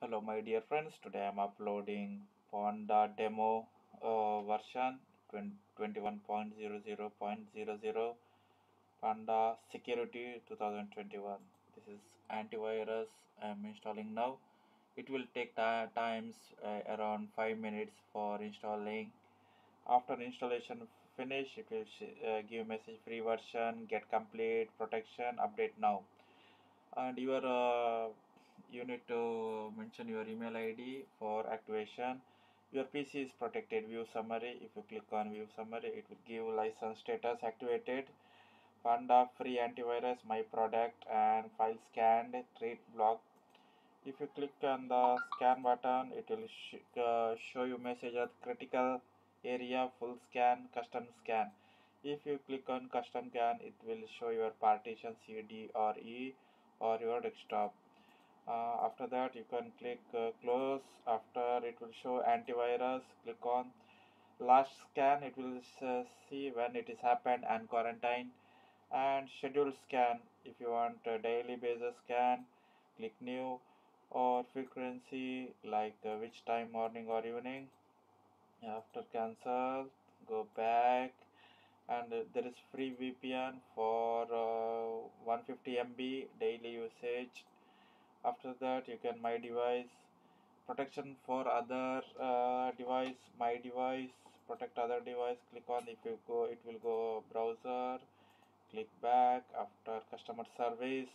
Hello, my dear friends. Today I'm uploading Panda Dome uh, version 21.00.00 Panda Security 2021. This is antivirus I'm installing now. It will take ti- times uh, around 5 minutes for installing. After installation finish, it will uh, give message free version, get complete protection, update now. And your uh, you need to mention your email id for activation your pc is protected view summary. If you click on view summary it will give license status activated. Panda free antivirus my product and file scanned treat block. If you click on the scan button it will sh- uh, show you message of critical area full scan custom scan. If you click on custom scan it will show your partition cd or e or your desktop uh, after that you can click uh, close. After it will show antivirus. Click on last scan. It will uh, see when it is happened and quarantine. And schedule scan. If you want daily basis scan click new or frequency like uh, which time morning or evening. After cancel go back. And uh, there is free vpn for uh, 150 mb daily usage after that you can my device protection for other uh, device my device protect other device click on if you go it will go browser click back after customer service.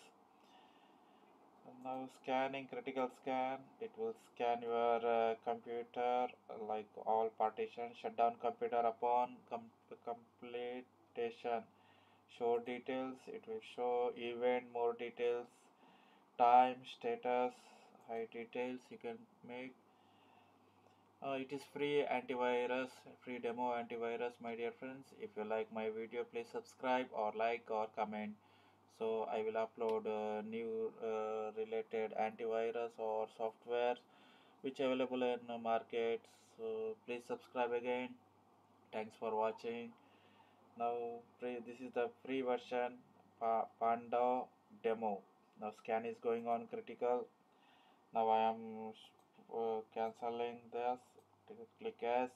Now scanning critical scan it will scan your uh, computer like all partitions shut down computer upon com- completion. Show details it will show event more details time status high details you can make uh, it is free antivirus free demo antivirus my dear friends. If you like my video please subscribe or like or comment. So i will upload uh, new uh, related antivirus or software which available in the market. So please subscribe again. Thanks for watching. Now this is the free version pa- panda Dome now scan is going on critical. Now i am uh, canceling this. Click as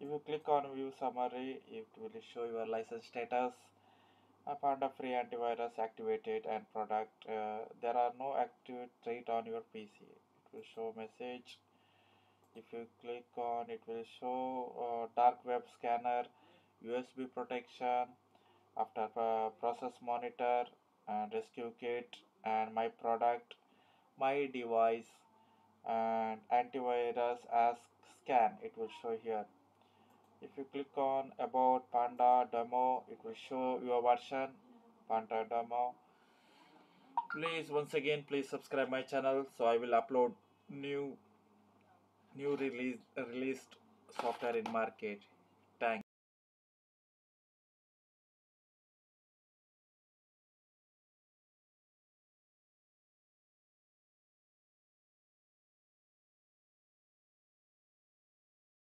if you click on view summary it will show your license status. A panda free antivirus activated and product uh, there are no active threat on your pc it will show message. If you click on it will show uh, dark web scanner usb protection after uh, process monitor and rescue kit and my product my device and antivirus as scan. It will show here. If you click on about panda Dome it will show your version panda Dome. Please once again please subscribe my channel so i will upload new new release released software in market